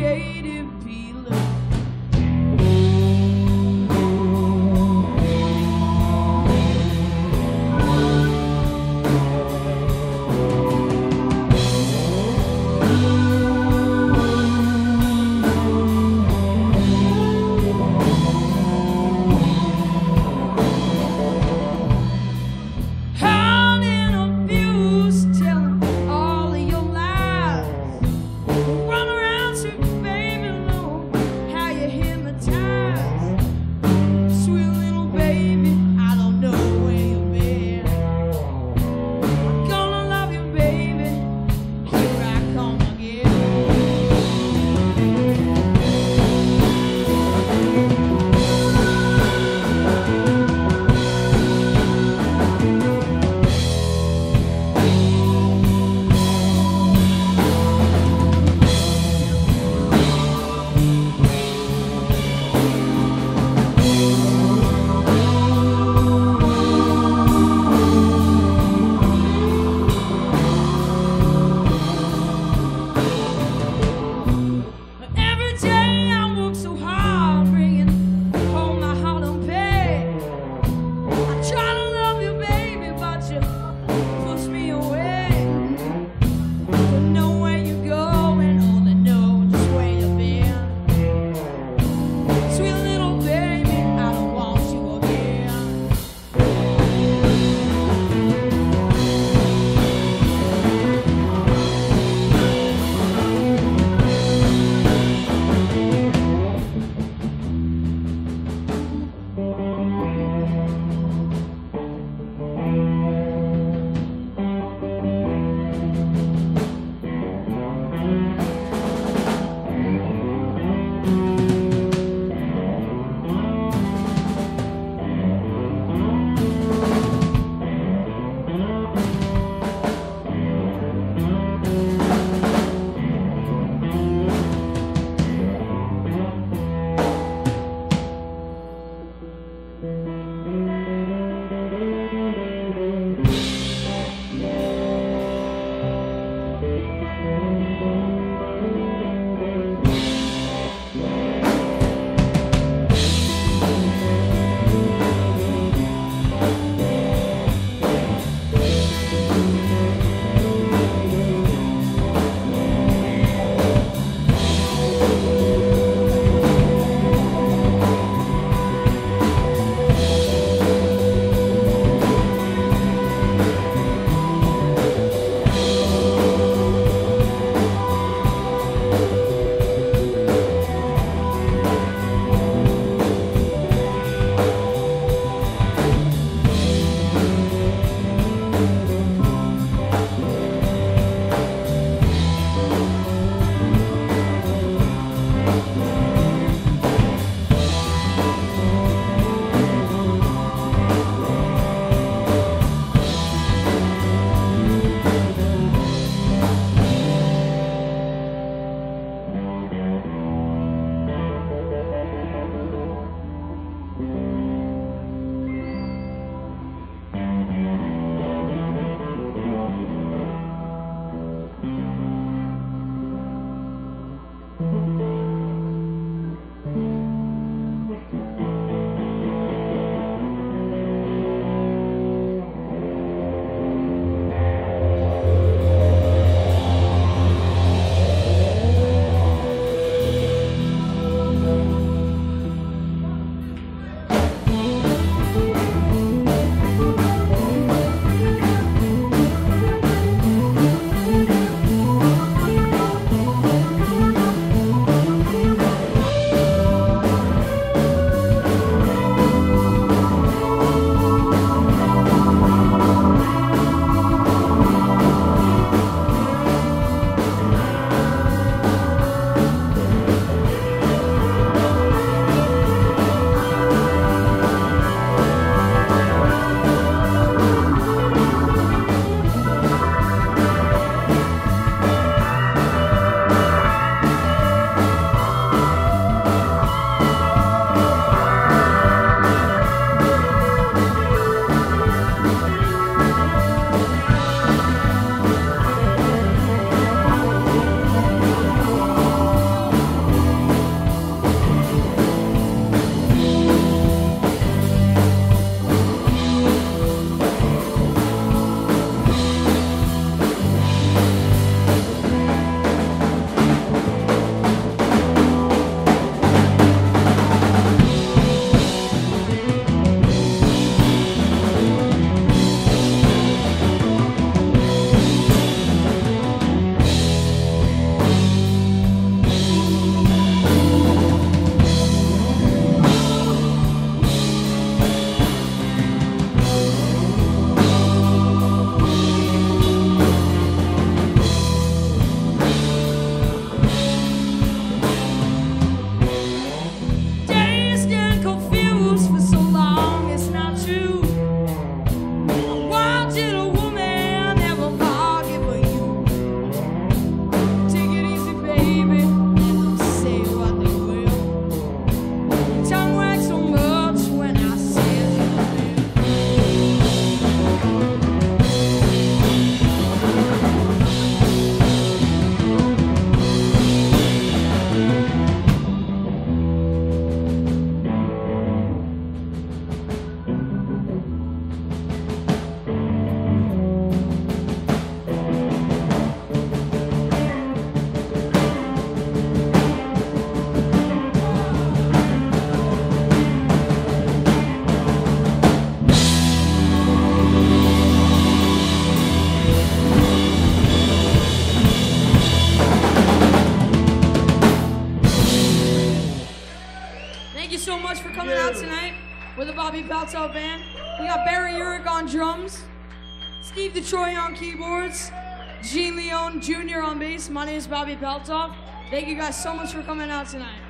was Bobby Band. We got Barry Urick on drums, Steve Detroit on keyboards, Gene Leone Jr. on bass. My name is Bobby Paltauf. Thank you guys so much for coming out tonight.